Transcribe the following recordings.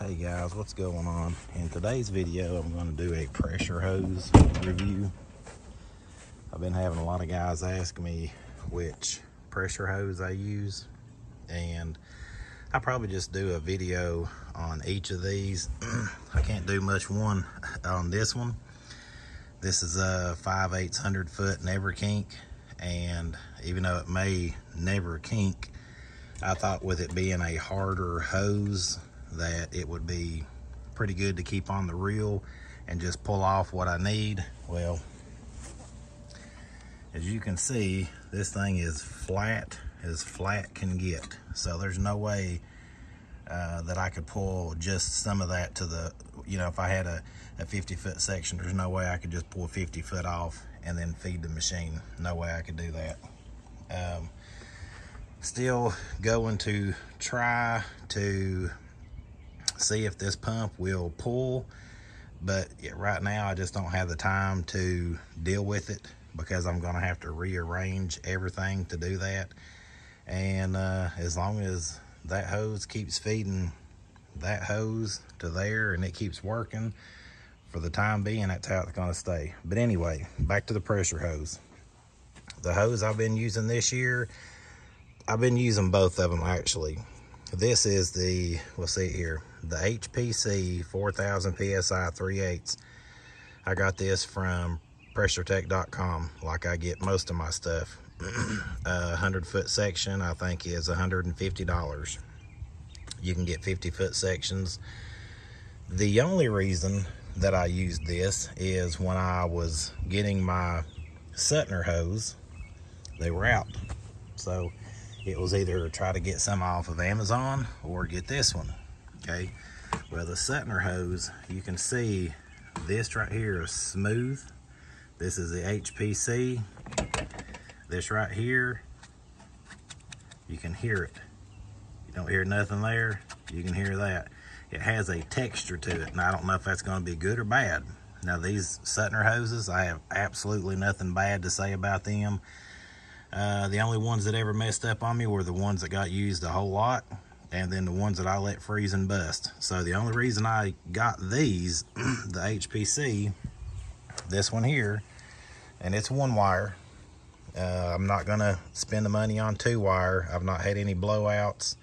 Hey guys, what's going on? In today's video, I'm going to do a pressure hose review. I've been having a lot of guys ask me which pressure hose I use, and I probably just do a video on each of these. I can't do much one on this one. This is a 5 800 foot never kink, and even though it may never kink, I thought with it being a harder hose that it would be pretty good to keep on the reel and just pull off what I need. Well, as you can see, this thing is flat as flat can get. So there's no way uh, that I could pull just some of that to the, you know, if I had a, a 50 foot section, there's no way I could just pull 50 foot off and then feed the machine. No way I could do that. Um, still going to try to see if this pump will pull. But right now, I just don't have the time to deal with it because I'm to have to rearrange everything to do that. And uh, as long as that hose keeps feeding that hose to there and it keeps working, for the time being, that's how it's to stay. But anyway, back to the pressure hose. The hose I've been using this year, I've been using both of them actually. This is the, we'll see here, the HPC 4000 PSI 3 8 I got this from pressuretek.com like I get most of my stuff. a 100 foot section I think is $150. You can get 50 foot sections. The only reason that I used this is when I was getting my Suttner hose, they were out. So it was either try to get some off of Amazon or get this one, okay? Well, the Suttner hose, you can see this right here is smooth. This is the HPC. This right here, you can hear it. You don't hear nothing there, you can hear that. It has a texture to it, and I don't know if that's gonna be good or bad. Now these Suttner hoses, I have absolutely nothing bad to say about them. Uh, the only ones that ever messed up on me were the ones that got used a whole lot and then the ones that I let freeze and bust. So the only reason I got these, the HPC, this one here, and it's one wire. Uh, I'm not gonna spend the money on two wire. I've not had any blowouts.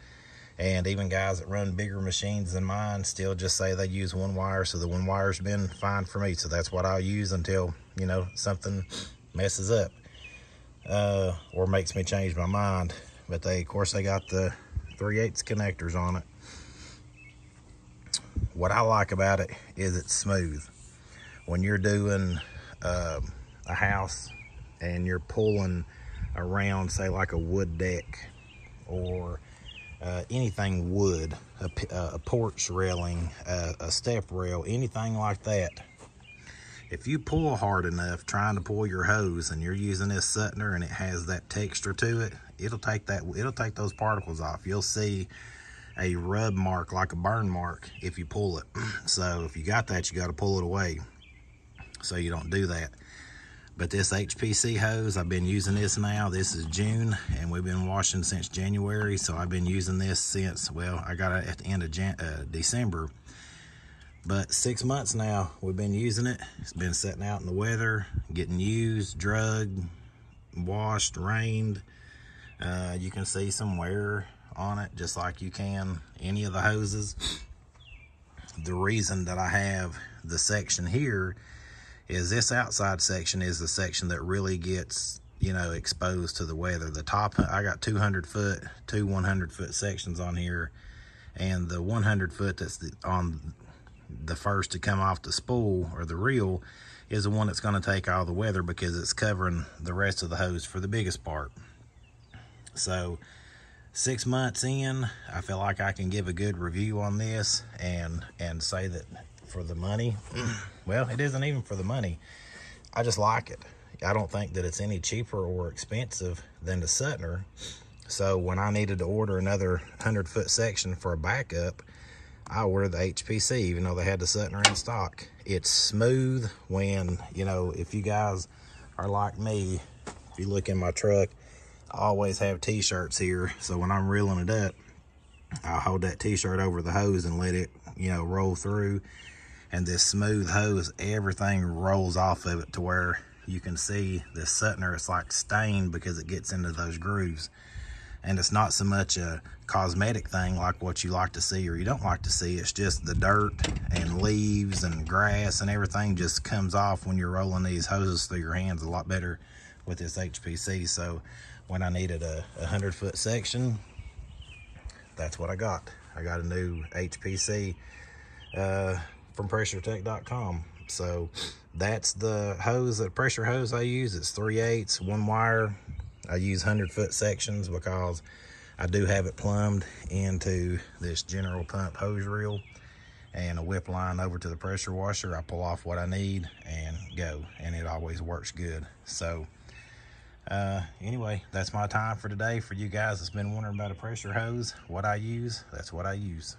And even guys that run bigger machines than mine still just say they use one wire. So the one wire's been fine for me. So that's what I'll use until, you know, something messes up uh, or makes me change my mind. But they, of course, they got the 3 8 connectors on it. What I like about it is it's smooth. When you're doing uh, a house and you're pulling around, say, like a wood deck or uh, anything wood, a, a porch railing, a step rail, anything like that, if you pull hard enough trying to pull your hose and you're using this Suttner and it has that texture to it, it'll take that it'll take those particles off. You'll see a rub mark like a burn mark if you pull it. so if you got that, you got to pull it away so you don't do that. But this HPC hose, I've been using this now. This is June, and we've been washing since January. So I've been using this since, well, I got it at the end of Jan uh, December. But six months now, we've been using it. It's been sitting out in the weather, getting used, drugged, washed, rained. Uh, you can see some wear on it, just like you can any of the hoses. The reason that I have the section here is this outside section is the section that really gets you know exposed to the weather the top i got 200 foot two 100 foot sections on here and the 100 foot that's the, on the first to come off the spool or the reel is the one that's going to take all the weather because it's covering the rest of the hose for the biggest part. So six months in, I feel like I can give a good review on this and, and say that for the money, well, it isn't even for the money. I just like it. I don't think that it's any cheaper or expensive than the Suttner. So when I needed to order another 100 foot section for a backup, I ordered the HPC, even though they had the Suttner in stock. It's smooth when, you know, if you guys are like me, if you look in my truck, I always have t-shirts here. So when I'm reeling it up, I'll hold that t-shirt over the hose and let it, you know, roll through. And this smooth hose, everything rolls off of it to where you can see the Suttner, it's like stained because it gets into those grooves. And it's not so much a cosmetic thing like what you like to see or you don't like to see. It's just the dirt and leaves and grass and everything just comes off when you're rolling these hoses through your hands a lot better with this HPC. So when I needed a 100 foot section, that's what I got. I got a new HPC uh, from PressureTek.com. So that's the hose, the pressure hose I use. It's 3 eighths, one wire. I use 100 foot sections because I do have it plumbed into this general pump hose reel and a whip line over to the pressure washer. I pull off what I need and go, and it always works good. So uh, anyway, that's my time for today. For you guys that's been wondering about a pressure hose, what I use, that's what I use.